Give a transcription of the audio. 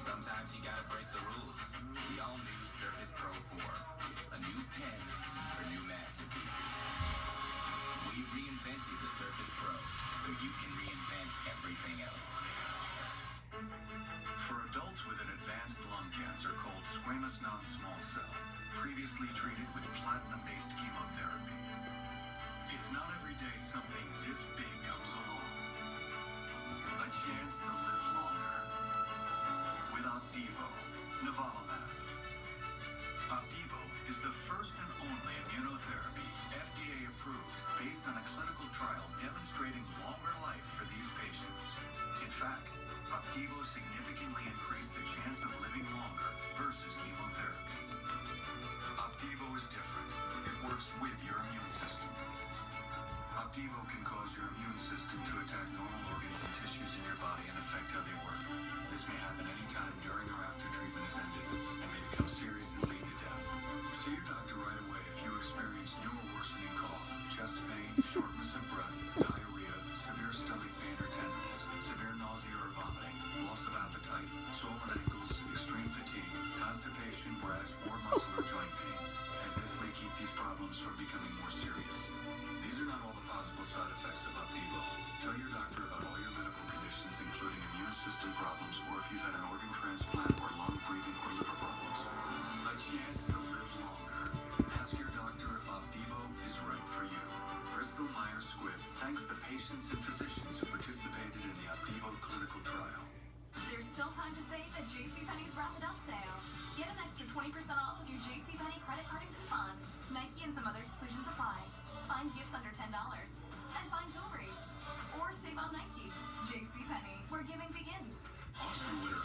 Sometimes you gotta break the rules. The all new Surface Pro 4. A new pen for new masterpieces. We reinvented the Surface Pro so you can reinvent everything else. For adults with an advanced lung cancer called squamous non small cell, previously treated with Opdivo significantly increased the chance of living longer versus chemotherapy. Opdivo is different. It works with your immune system. Opdivo can cause your immune system to attack normal organs and tissues in your Doctor about all your medical conditions, including immune system problems, or if you've had an organ transplant or lung, breathing, or liver problems. A chance to live longer. Ask your doctor if Opdivo is right for you. Bristol Myers Squibb thanks the patients and physicians who participated in the Opdivo clinical trial. There's still time to save at JCPenney's Wrap It Up sale. Get an extra 20% off with your JCPenney credit card and coupon. Nike and some other exclusions apply. Find gifts under $10 and find jewelry. On Nike. JCPenney, where giving begins. Oscar winner